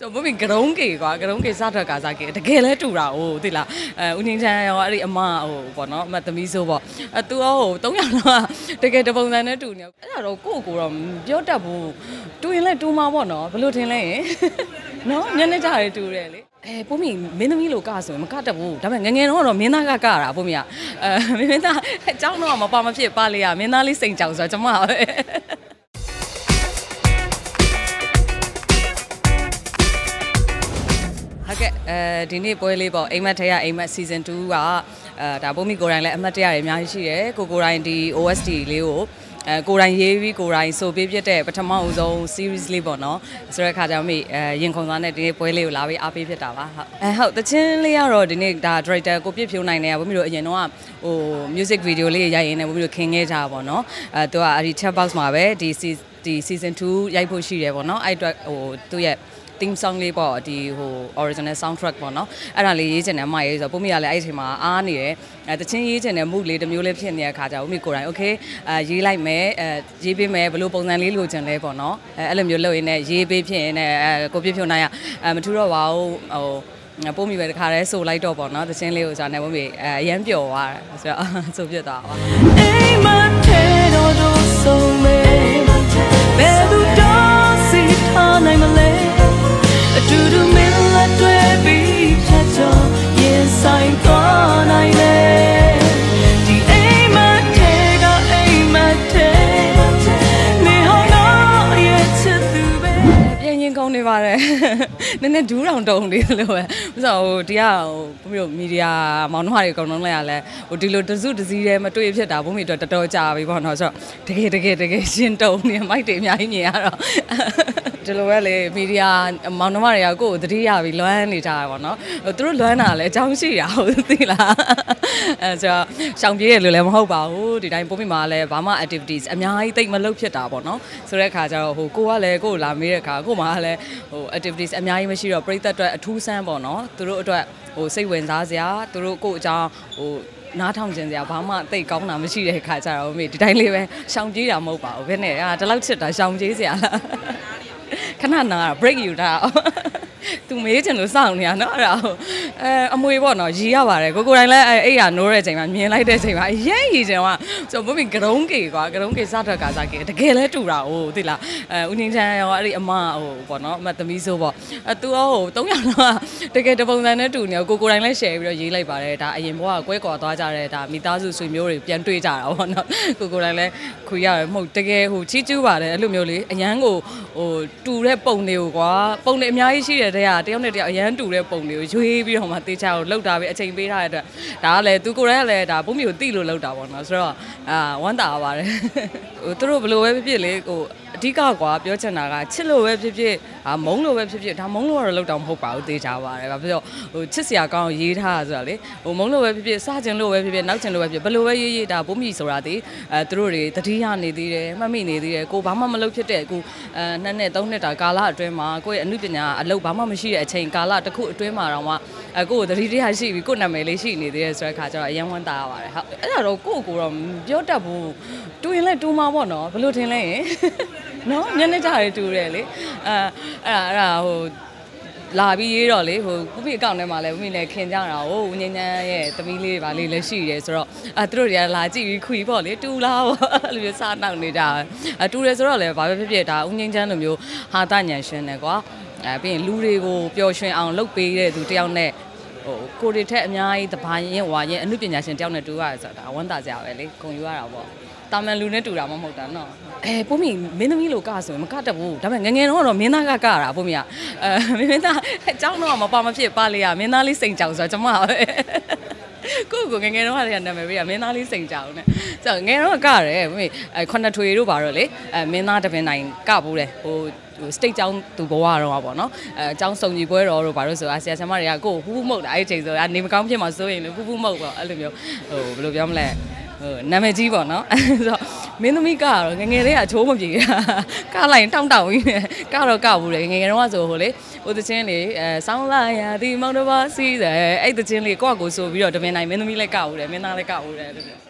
ဆိုမမင်ကရုံးကေကွာကရုံးကေစထွက်ကစားကေတကယ်လဲတူတာဟိုသိလားအဲဦးငင်းချမ်းရောအဲ့ဒီအမဟိုပေါ့နော်အမသမီးဆိုပေါ့အဲသူရောဟို၃ယောက်တော့တကယ်တပုံစံနဲ့တူနေအဲ့ဒါတော့ကိုယ့်ကိုယ်တော့ပြောတတ်ဘူးတူရင်လဲတူမှာပေါ့နော်ဘယ်လိုထင်လဲရင်နော်ညနေကြရတူတယ်လေအဲပုံမီမင်းသမီးလိုကဆိုရင်မကတတ်ဘူးဒါပေမဲ့ငငယ်တော့တော့မင်းသားကကတာပုံမီကအဲမင်းသားအเจ้าတော့မပါမဖြစ်ပါလေရမင်းသားလေးစိန်ကြောင်ဆိုတော့ကျမပဲ ဟုတ်ကဲ့အဲဒီနေ့ပွဲလေးပေါ့အိမ်မက်ထဲရအိမ်မက် season 2ကအဲဒါပုံမီကိုယ်တိုင်လည်းအမှတ်တရတွေအများကြီးရှိတယ်ကိုကိုယ်တိုင်ဒီ OST လေးကိုအဲကိုယ်တိုင်ရေးပြီးကိုယ်တိုင်ဆိုပေးပြတဲ့ပထမအဦးဆုံး series လေးပေါ့နော်ဆိုတဲ့အခါကျတော့မိအဲရင်ခုန်သွားတဲ့ဒီနေ့ပွဲလေးကိုလာပြီးအားပေးဖြစ်တာပါဟုတ်အဲဟုတ်တချင်းလေးကတော့ဒီနေ့ဒါ director ကိုပြည့်ဖြိုးနိုင်တယ်ပုံမီတို့အရင်တော့ဟို music video လေးရိုက်ရင်းနဲ့ပုံမီတို့ခင်ခဲ့ကြတာပေါ့နော်အဲသူကအဲ့ဒီ chat box မှာပဲဒီဒီ season 2ရိုက်ဖို့ရှိတယ်ပေါ့နော်အဲ့အတွက်ဟိုသူ့ရဲ့ theme song လေးပေါ့ဒီဟို original soundtrack ပေါ့နော်အဲ့ဒါလေးရေးချင်တယ်အမရေးဆိုတော့ပုံမိရလည်းအဲ့ဒီအချိန်မှာအားနေတယ်အဲတချင်းရေးချင်တယ် mood လေးတစ်မျိုးလေးဖြစ်နေတဲ့အခါကျတော့ပုံမိကိုယ်တိုင် okay အဲရေးလိုက်မယ်အဲရေးပေးမယ်ဘယ်လိုပုံစံလေးလိုချင်လဲပေါ့နော်အဲအဲ့လိုမျိုးလုပ်ရင်းနဲ့ရေးပေးဖြစ်ရင်းနဲ့အဲကိုပြည့်ဖြိုးနိုင်ရအဲမထူတော့ပါဘူးဟိုပုံမိပဲတခါတည်းဆိုလိုက်တော့ပေါ့နော်တချင်းလေးကိုဆိုတော့ねပုံမိအဲအရန်ပျော်သွားတယ်ဆိုတော့ဆိုပြသွားပါ န်ရင်ကောင်းနေပါတယ်နည်းနည်းဒူးတောင်တုံလေးလို့ပဲဥစားဟိုဒီကဟိုဘုမျိုးမီဒီယာမောင်နှမတွေအကုန်လုံးလည်းရလဲဟိုဒီလိုတစုတစည်းတည်းမတွေ့ဖြစ်တာဘုမေအတွက်တော်တော်ကြာပြီပေါ့နော်ဆိုတော့တကယ်တကယ်တကယ်ရှင်တုံနေမိုက်တွေအများကြီးမြင်ရတော့ ဒီလိုပဲလေမီဒီယာမောင်နှမတွေကကိုယ့်ကိုသတိရပြီးလွမ်းနေကြတာပေါ့နော်ဟိုသူတို့လွမ်းတာလည်းအကြောင်းရှိတာဟုတ်သိလားအဲဆိုတော့ရှောင်ပြေးရလို့လည်းမဟုတ်ပါဘူးဒီတိုင်းပုံမိမှာလည်းဘာမှ activities အများကြီးတိတ်မလုပ်ဖြစ်တာပေါ့နော်ဆိုတဲ့အခါကျတော့ဟိုကိုကလည်းကိုကိုလာမေးတဲ့အခါကိုမှလည်းဟို activities အများကြီးမရှိတော့ပြိသက်အတွက်အထူးဆန်းပေါ့နော်သူတို့အတွက်ဟိုစိတ်ဝင်စားစရာသူတို့ကိုအကြောင်းဟိုနားထောင်ခြင်းစရာဘာမှတိတ်ကောင်းတာမရှိတဲ့အခါကျတော့မေဒီတိုင်းလေးပဲရှောင်ပြေးတာမဟုတ်ပါဘူးဘယ်နဲ့အာဒီလောက်ချစ်တာရှောင်ပြေးစရာလား ခဏနာ break ယူတာ သူမေးချင်လို့စောင့်နေရနော်အဲ့ဒါဟိုအဲအမွေပေါ့နော်ရီရပါတယ်ကိုကိုတိုင်းလည်းအဲ့အဲ့ရနိုးတဲ့ချိန်မှာမြင်လိုက်တဲ့ချိန်မှာအရင်ရီချင်ကဆိုမမင်ကရုံးကေကွာကရုံးကေစထွက်ကစားကေတကယ်လဲတူတာဟိုသိလားအဲဦးငင်းချမ်းရောအဲ့ဒီအမဟိုပေါ့နော်အမသမီးဆိုပေါ့အဲသူရောဟို၃ယောက်တော့တကယ်တပုံစံနဲ့တူနေကိုကိုတိုင်းလည်း share ပြီးတော့ရေးလိုက်ပါတယ်ဒါအရင်ဘဝကွဲကွာသွားကြတဲ့ဒါမိသားစုဆွေမျိုးတွေပြန်တွေ့ကြတာပေါ့နော်ကိုကိုတိုင်းလည်းခွေရတယ်မဟုတ်တကယ်ဟိုချီးကျူးပါတယ်အဲ့လိုမျိုးလေအရန်ကိုဟိုတူတဲ့ပုံတွေကိုကွာပုံတွေအများကြီးရှိတဲ့တဲ့ကတယောက်နဲ့တယောက်အရန်တူတဲ့ပုံတွေကိုရွေးပြီးတော့မှတေချာကိုလောက်တာပဲအချိန်ပေးထားတဲ့အတွက်ဒါကလည်းသူကိုယ်တိုင်ကလည်းဒါဘုံမျိုးတိလို့လောက်တာပေါ့နော်ဆိုတော့အာဝမ်းသာပါတယ်ဟိုသူတို့ဘယ်လိုပဲဖြစ်ဖြစ်လေဟိုအဓိကကွာပြောချင်တာကချစ်လို့ပဲဖြစ်ဖြစ်အာမုန်းလို့ပဲဖြစ်ဖြစ်ဒါမုန်းလို့ကတော့လောက်တော့မဟုတ်ပါဘူးတေချာပါတယ်ဘာဖြစ်လို့ဟိုချစ်စရာကောင်းရေးထားတာဆိုတာလေဟိုမုန်းလို့ပဲဖြစ်ဖြစ်စချင်လို့ပဲဖြစ်ဖြစ်နောက်ချင်လို့ပဲဖြစ်ဘယ်လိုပဲရေးရေးဒါဘုံမီဆိုတာဒီအဲသူတို့တွေတတိယနေသေးတယ်မှတ်မိနေသေးတယ်ကိုဘာမှမလုပ်ဖြစ်တဲ့အခုအဲနှစ်နှစ်သုံးနှစ်တာကာလအတွင်းမှာကိုယ့်ရဲ့အမှုပညာအလုပ်ဘာမှမရှိတဲ့အချိန်ကာလတစ်ခုအတွင်းမှာတော့မှအဲကိုယ့်ကိုတတိယရှိပြီးကိုယ့်နာမည်လေးရှိနေသေးတယ်ဆိုတဲ့ခါကျတော့အယံဝမ်းသာရပါတယ်ဟုတ်အဲ့ဒါတော့ကိုယ့်ကိုယ်တော့ပြောတတ်ဘူးတူရင်လည်းတူမှာပေါ့နော်ဘယ်လိုထင်လဲရင်နော်ညနေကြရတူတယ်လေအဲအဲ့ဒါအဲ့ဒါဟိုလာပြီးရေးတော့လေဟိုကုပိအကောင့်ထဲမှာလည်းဝင်းလည်းခင်ကြတာဟိုဦးငင်းငန်းရဲ့သမီးလေးပါလေးလည်းရှိတယ်ဆိုတော့အဲသူတို့တွေကလာကြည့်ပြီးခွီပေါ့လေတူလားပေါ့အဲ့လိုမျိုးစားနောက်နေကြအဲတူတယ်ဆိုတော့လည်းဘာပဲဖြစ်ဖြစ်ဒါဦးငင်းချမ်းလိုမျိုးဟာတညံရှင်တယ်ကွာ အဲပြီးရင်လူတွေကိုပျော်ရွှင်အောင်လုပ်ပေးတဲ့သူတယောက်နဲ့ဟိုကိုရီထက်အများကြီးတဘာရင်ဝါရင်အမှုပညာရှင်တယောက်နဲ့တူရတယ်ဆိုတာဝမ်းသာကြပဲလေဂုံယူရတာပေါ့တာမန်လူနဲ့တူတာမဟုတ်တာနော်အဲပုံမီမင်းသမီးလိုကဆိုရင်မကတတ်ဘူးဒါပေမဲ့ငငယ်တော့မင်းသားကကတာပုံမီကအဲမင်းသားအเจ้าတော့မပါမဖြစ်ပါလေရမင်းသားလေးစိန်ကြောင်ဆိုတော့ကျမပဲ ကိုကိုငငယ်တော့ကနာမည်ပေးရမင်းသားလေးစိန်ကြောင်နဲ့ဆိုတော့ငယ်တော့ကရတယ်ပုံမီအဲခုနှစ်ထွေတို့ပါတော့လေအဲမင်းသားတပင်နိုင်ကဘူးတယ်ဟိုဟို state ကျောင်းသူဘဝတော့ပေါ့နော်အဲကျောင်းစုံကြီးပွဲတော်တို့ဘာလို့ဆိုအာဆီယံဆရာမတွေကကိုဟူးဟူးမှုတ်တာအဲ့ဒီချိန်ဆိုအနေမကောင်းဖြစ်မှာစိုးရင်လေဟူးဟူးမှုတ်ပေါ့အဲ့လိုမျိုးဟိုဘယ်လိုပြောမလဲဟိုနာမည်ကြီးပေါ့နော်ဆိုတော့ မင်းသမီးကတော့ငငယ်လေးကအချိုးမပြေကလိုက်ရင်တောင့်တောင့်ကြီးကတော့ကဘူးလေငငယ်တော့ဆိုဟိုလေဟိုသချင်းလေးအဲဆောင်းလာရဒီမောင်တော်ပါစီးတယ်အဲ့သချင်းလေးကိုယ့်အကိုဆိုပြီးတော့တမင်နိုင်မင်းသမီးလည်းကဘူးတယ်မင်းသားလည်းကဘူးတယ်လို့